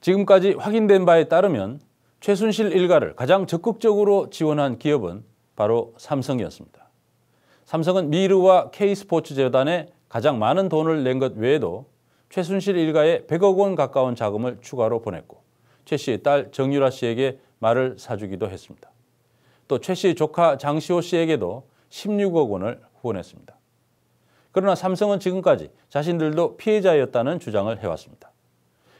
지금까지 확인된 바에 따르면 최순실 일가를 가장 적극적으로 지원한 기업은 바로 삼성이었습니다. 삼성은 미르와 K스포츠 재단에 가장 많은 돈을 낸 것 외에도 최순실 일가에 100억 원 가까운 자금을 추가로 보냈고 최 씨의 딸 정유라 씨에게 말을 사주기도 했습니다. 또 최 씨의 조카 장시호 씨에게도 16억 원을 후원했습니다. 그러나 삼성은 지금까지 자신들도 피해자였다는 주장을 해왔습니다.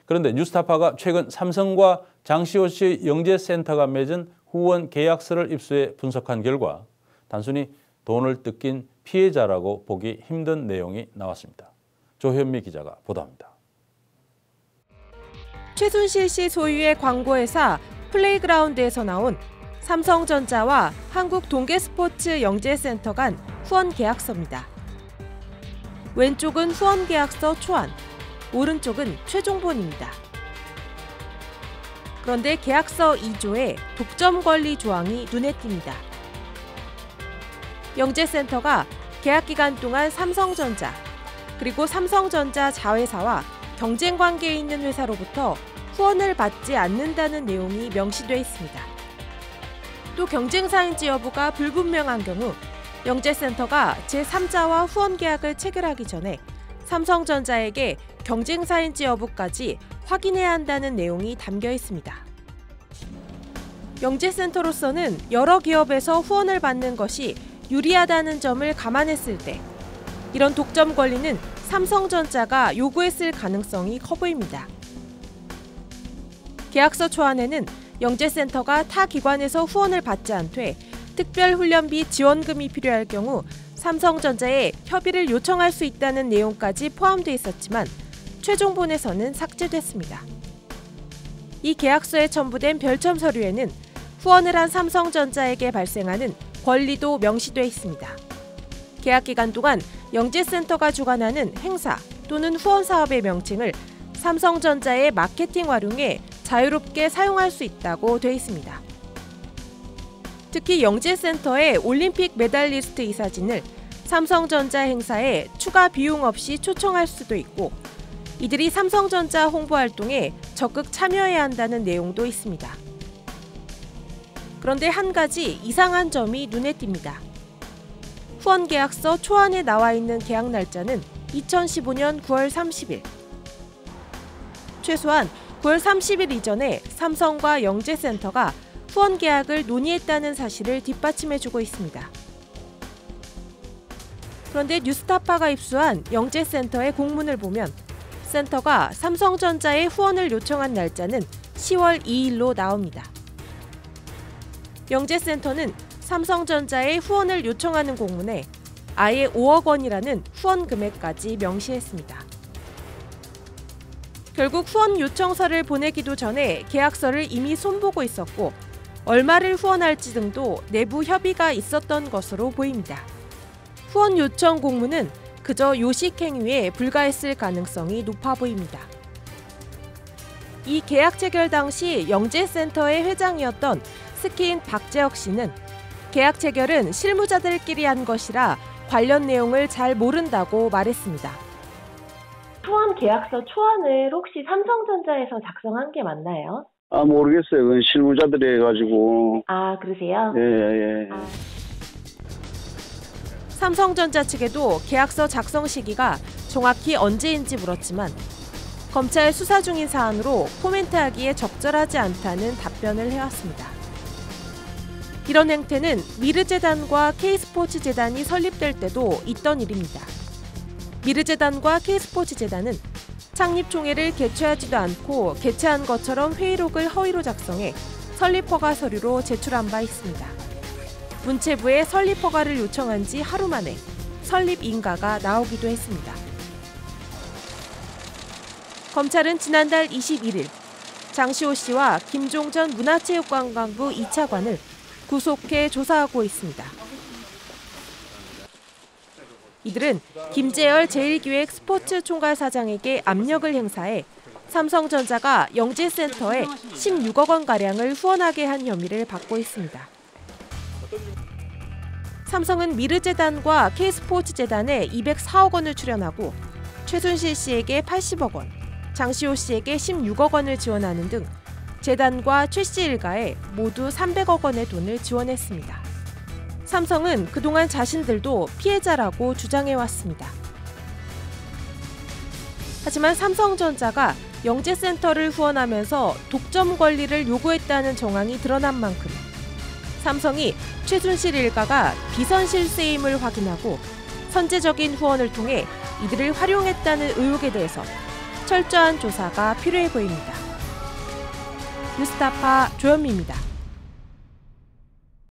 그런데 뉴스타파가 최근 삼성과 장시호 씨의 영재센터가 맺은 후원 계약서를 입수해 분석한 결과 단순히 돈을 뜯긴 피해자라고 보기 힘든 내용이 나왔습니다. 조현미 기자가 보도합니다. 최순실 씨 소유의 광고회사 플레이그라운드에서 나온 삼성전자와 한국동계스포츠 영재센터 간 후원 계약서입니다. 왼쪽은 후원 계약서 초안, 오른쪽은 최종본입니다. 그런데 계약서 2조에 독점 권리 조항이 눈에 띕니다. 영재센터가 계약 기간 동안 삼성전자 그리고 삼성전자 자회사와 경쟁 관계에 있는 회사로부터 후원을 받지 않는다는 내용이 명시돼 있습니다. 또 경쟁사인지 여부가 불분명한 경우 영재센터가 제3자와 후원 계약을 체결하기 전에 삼성전자에게 경쟁사인지 여부까지 확인해야 한다는 내용이 담겨 있습니다. 영재센터로서는 여러 기업에서 후원을 받는 것이 유리하다는 점을 감안했을 때 이런 독점 권리는 삼성전자가 요구했을 가능성이 커 보입니다. 계약서 초안에는 영재센터가 타 기관에서 후원을 받지 않되 특별훈련비 지원금이 필요할 경우 삼성전자에 협의를 요청할 수 있다는 내용까지 포함돼 있었지만 최종본에서는 삭제됐습니다. 이 계약서에 첨부된 별첨 서류에는 후원을 한 삼성전자에게 발생하는 권리도 명시돼 있습니다. 계약 기간 동안 영재센터가 주관하는 행사 또는 후원 사업의 명칭을 삼성전자의 마케팅 활용에 자유롭게 사용할 수 있다고 돼 있습니다. 특히 영재센터의 올림픽 메달리스트 이 사진을 삼성전자 행사에 추가 비용 없이 초청할 수도 있고 이들이 삼성전자 홍보 활동에 적극 참여해야 한다는 내용도 있습니다. 그런데 한 가지 이상한 점이 눈에 띕니다. 후원 계약서 초안에 나와 있는 계약 날짜는 2015년 9월 30일. 최소한 9월 30일 이전에 삼성과 영재센터가 후원 계약을 논의했다는 사실을 뒷받침해주고 있습니다. 그런데 뉴스타파가 입수한 영재센터의 공문을 보면 센터가 삼성전자에 후원을 요청한 날짜는 10월 2일로 나옵니다. 영재센터는 삼성전자에 후원을 요청하는 공문에 아예 5억 원이라는 후원 금액까지 명시했습니다. 결국 후원 요청서를 보내기도 전에 계약서를 이미 손보고 있었고 얼마를 후원할지 등도 내부 협의가 있었던 것으로 보입니다. 후원 요청 공문은 그저 요식 행위에 불과했을 가능성이 높아 보입니다. 이 계약 체결 당시 영재센터의 회장이었던 스키인 박재혁 씨는 계약 체결은 실무자들끼리 한 것이라 관련 내용을 잘 모른다고 말했습니다. 초안 계약서 초안을 혹시 삼성전자에서 작성한 게 맞나요? 아 모르겠어요. 그건 실무자들이 해가지고. 아 그러세요? 예 예. 아. 삼성전자 측에도 계약서 작성 시기가 정확히 언제인지 물었지만 검찰 수사 중인 사안으로 코멘트하기에 적절하지 않다는 답변을 해왔습니다. 이런 행태는 미르재단과 K스포츠재단이 설립될 때도 있던 일입니다. 미르재단과 K스포츠재단은 창립총회를 개최하지도 않고 개최한 것처럼 회의록을 허위로 작성해 설립허가 서류로 제출한 바 있습니다. 문체부에 설립 허가를 요청한 지 하루 만에 설립 인가가 나오기도 했습니다. 검찰은 지난달 21일 장시호 씨와 김종전 문화체육관광부 2차관을 구속해 조사하고 있습니다. 이들은 김재열 제1기획 스포츠 총괄 사장에게 압력을 행사해 삼성전자가 영재센터에 16억 원 가량을 후원하게 한 혐의를 받고 있습니다. 삼성은 미르재단과 K스포츠재단에 204억 원을 출연하고 최순실 씨에게 80억 원, 장시호 씨에게 16억 원을 지원하는 등 재단과 최 씨 일가에 모두 300억 원의 돈을 지원했습니다. 삼성은 그동안 자신들도 피해자라고 주장해왔습니다. 하지만 삼성전자가 영재센터를 후원하면서 독점 권리를 요구했다는 정황이 드러난 만큼 삼성이 최순실 일가가 비선실세임을 확인하고 선제적인 후원을 통해 이들을 활용했다는 의혹에 대해서 철저한 조사가 필요해 보입니다. 뉴스타파 조현미입니다.